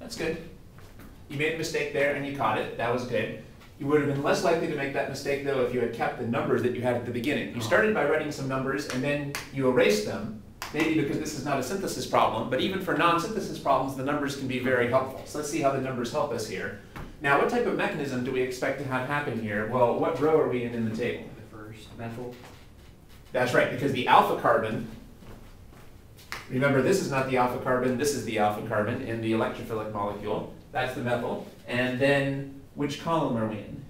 That's good. You made a mistake there and you caught it. That was good. You would have been less likely to make that mistake though if you had kept the numbers that you had at the beginning. You uh-huh. started by writing some numbers and then you erased them, maybe because this is not a synthesis problem, but even for non-synthesis problems, the numbers can be very helpful. So let's see how the numbers help us here. Now, what type of mechanism do we expect to have happen here? Well, what row are we in in the table? The first methyl. That's right, because the alpha carbon, remember this is not the alpha carbon, this is the alpha carbon in the electrophilic molecule. That's the methyl. And then which column are we in?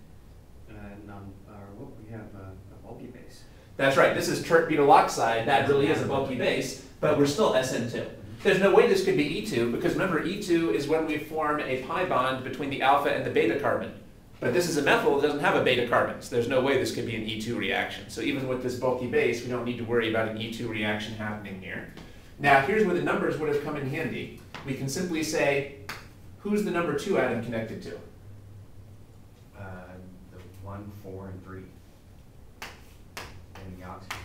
Uh, non, uh, what, we have a, a bulky base. That's right, this is tert butyl oxide. That really is a bulky base, but we're still SN2. Mm-hmm. There's no way this could be E2 because remember E2 is when we form a pi bond between the alpha and the beta carbon. But this is a methyl, it doesn't have a beta carbon, so there's no way this could be an E2 reaction. So even with this bulky base, we don't need to worry about an E2 reaction happening here. Now here's where the numbers would have come in handy. We can simply say, who's the number two atom connected to? Uh, the one, four, and three. And the oxygen.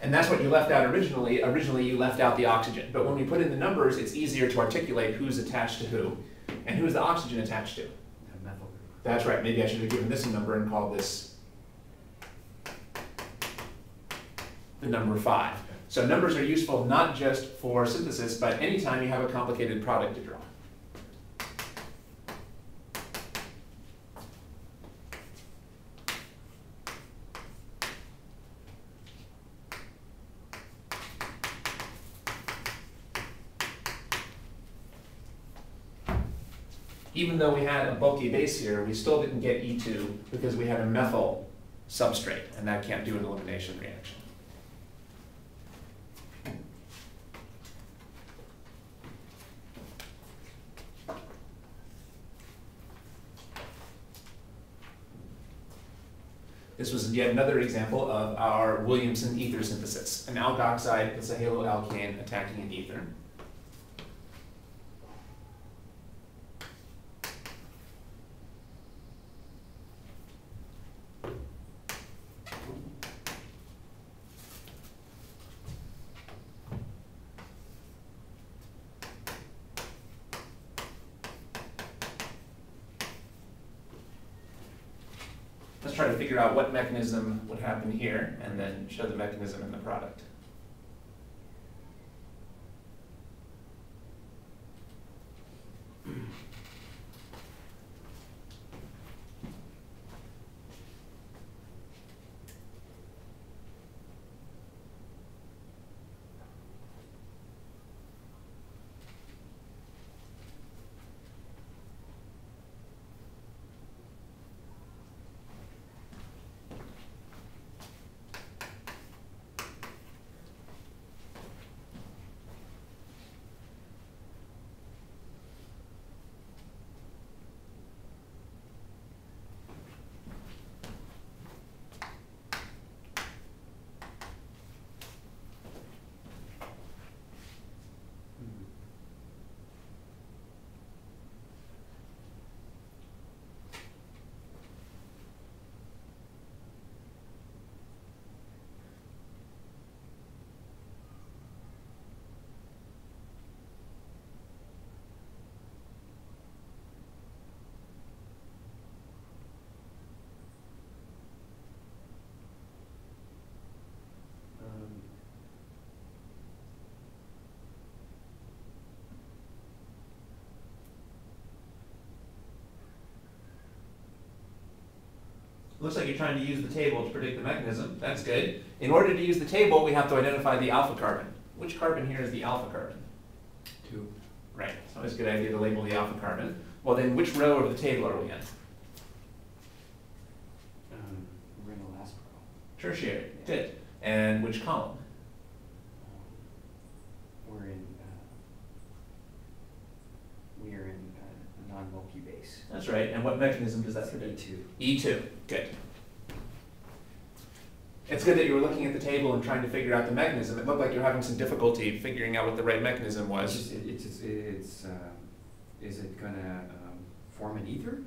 And that's what you left out originally. Originally, you left out the oxygen. But when we put in the numbers, it's easier to articulate who's attached to who. And who's the oxygen attached to? The methyl group. That's right. Maybe I should have given this a number and called this the number five. So numbers are useful not just for synthesis, but anytime you have a complicated product to draw. even though we had a bulky base here, we still didn't get E2 because we had a methyl substrate, and that can't do an elimination reaction. This was yet another example of our Williamson ether synthesis, an alkoxide plus a haloalkane attacking an ether. Let's try to figure out what mechanism would happen here and then show the mechanism in the product. Mhm. Um, Looks like you're trying to use the table to predict the mechanism. That's good. In order to use the table, we have to identify the alpha carbon. Which carbon here is the alpha carbon? two. Right. It's always a good idea to label the alpha carbon. Well, then which row of the table are we in? Um, we're in the last row. Tertiary. Good. And which column? Um, We're in, uh, we are in uh, a non-bulky base. That's right. And what mechanism does that That's predict? E2. E2. Good. It's good that you were looking at the table and trying to figure out the mechanism. It looked like you're having some difficulty figuring out what the right mechanism was. just, it's, it's, it's, um, is it gonna, um, form an ether?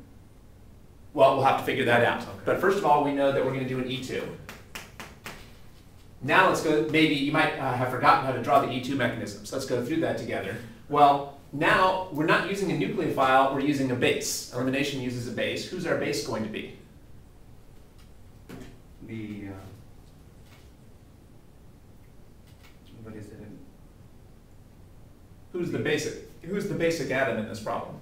Well, we'll have to figure that out. Okay. But first of all, we know that we're going to do an E2. Now let's go, maybe you might uh, have forgotten how to draw the E2 mechanisms. Let's go through that together. Well, now we're not using a nucleophile, we're using a base. Elimination uses a base. Who's our base going to be? The, uh, what is it? Who's the basic, who's the basic atom in this problem?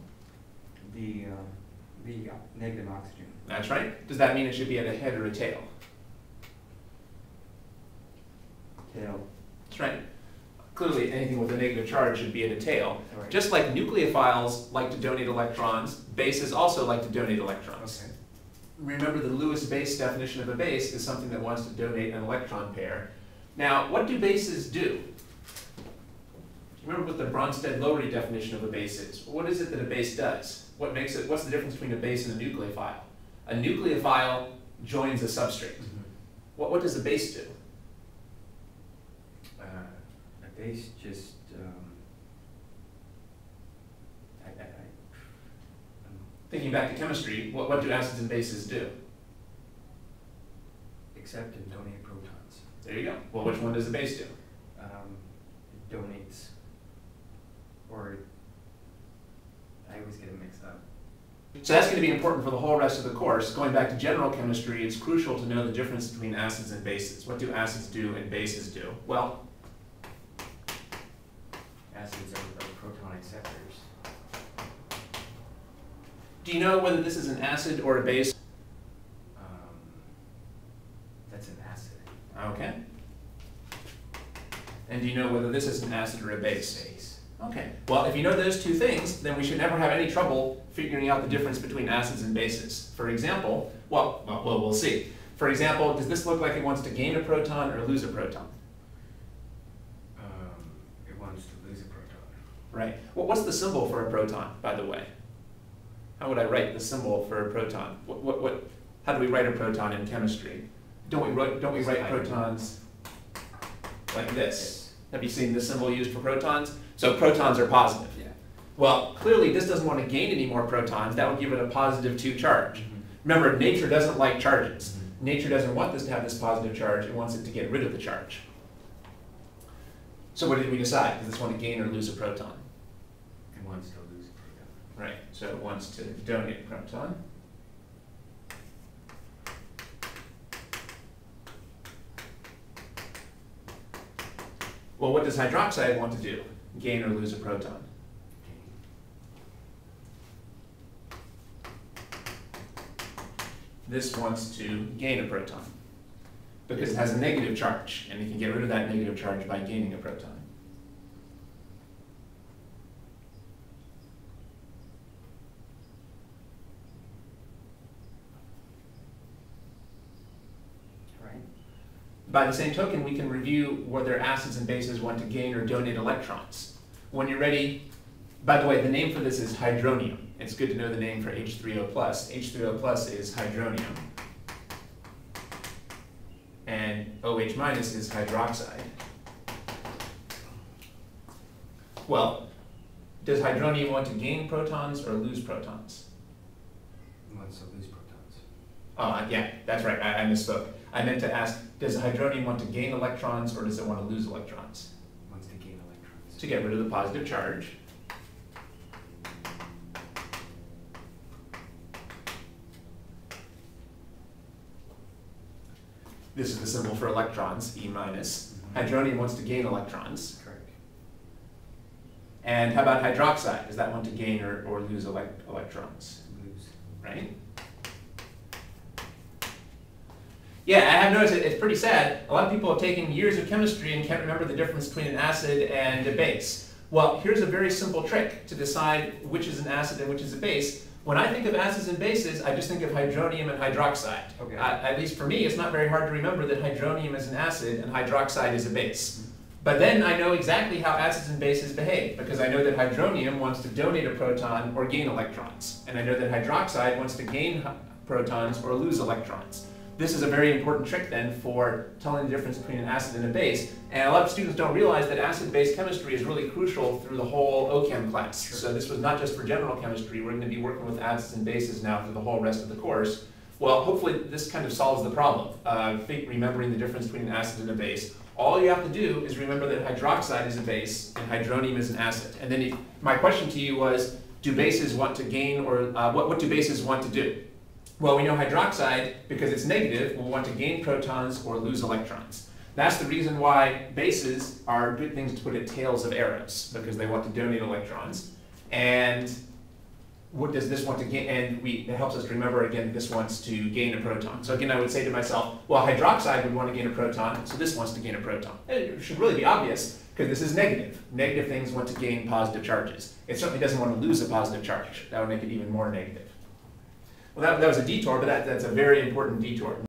The, uh, the negative oxygen. That's right. Does that mean it should be at a head or a tail? Tail. That's right. Clearly, anything with a negative charge should be at a tail. Right. Just like nucleophiles like to donate electrons, bases also like to donate electrons. Okay. Remember the Lewis base definition of a base is something that wants to donate an electron pair. Now, what do bases do? Remember what the Bronsted-Lowry definition of a base is. What is it that a base does? What makes it, what's the difference between a base and a nucleophile? A nucleophile joins a substrate. What, what does a base do? Uh, base just, um, I, I, I, Thinking back to chemistry, what, what do acids and bases do? accept and donate protons. There you go. Well, which one does the base do? Um, it donates, or, I always get it mixed up. So that's going to be important for the whole rest of the course. Going back to general chemistry, it's crucial to know the difference between acids and bases. What do acids do and bases do? Well, Acids are, are proton acceptors. Do you know whether this is an acid or a base? Um, that's an acid. Okay. And do you know whether this is an acid or a base? Base. Okay. Well, if you know those two things, then we should never have any trouble figuring out the difference between acids and bases. For example, well, well, well, we'll see. For example, does this look like it wants to gain a proton or lose a proton? Um, it wants to lose a proton. Right. Well, what's the symbol for a proton, by the way? How would I write the symbol for a proton? What, what, what, how do we write a proton in chemistry? Don't we write, don't we write protons like this? Have you seen this symbol used for protons? So protons are positive. Yeah. Well, clearly this doesn't want to gain any more protons. That would give it a positive two charge. Mm-hmm. Remember, nature doesn't like charges. Mm-hmm. Nature doesn't want this to have this positive charge. It wants it to get rid of the charge. So what did we decide? Does this want to gain or lose a proton? It wants to lose a proton. Right, so it wants to donate a proton. Well, what does hydroxide want to do? Gain or lose a proton? This wants to gain a proton because it has a negative charge, and it can get rid of that negative charge by gaining a proton. Right? By the same token, we can review whether acids and bases want to gain or donate electrons. When you're ready, by the way, the name for this is hydronium. It's good to know the name for H3O+. H3O plus is hydronium. And OH minus is hydroxide. Well, does hydronium want to gain protons or lose protons? It wants to lose Oh, yeah, that's right, I, I misspoke. I meant to ask, does hydronium want to gain electrons or does it want to lose electrons? It wants to gain electrons. To get rid of the positive charge. This is the symbol for electrons, E minus. Mhm. Hydronium wants to gain electrons. Correct. And how about hydroxide? Does that want to gain or, or lose elec- electrons? Lose. right? Yeah, I have noticed it, it's pretty sad. A lot of people have taken years of chemistry and can't remember the difference between an acid and a base. Well, here's a very simple trick to decide which is an acid and which is a base. When I think of acids and bases, I just think of hydronium and hydroxide. Okay. Uh, at least for me, it's not very hard to remember that hydronium is an acid and hydroxide is a base. But then I know exactly how acids and bases behave because I know that hydronium wants to donate a proton or gain electrons. And I know that hydroxide wants to gain protons or lose electrons. This is a very important trick then for telling the difference between an acid and a base. And a lot of students don't realize that acid-base chemistry is really crucial through the whole OChem class. Sure. So this was not just for general chemistry, we're going to be working with acids and bases now for the whole rest of the course. Well, hopefully this kind of solves the problem, uh, remembering the difference between an acid and a base. All you have to do is remember that hydroxide is a base and hydronium is an acid. And then if, my question to you was, do bases want to gain or uh, what, what do bases want to do? Well, we know hydroxide, because it's negative, will want to gain protons or lose electrons. That's the reason why bases are good things to put at tails of arrows, because they want to donate electrons. And what does this want to gain? And we, it helps us remember again, this wants to gain a proton. So again, I would say to myself, well, hydroxide would want to gain a proton, so this wants to gain a proton. It should really be obvious, because this is negative. Negative things want to gain positive charges. It certainly doesn't want to lose a positive charge. That would make it even more negative. Well, that, that was a detour, but that, that's a very important detour.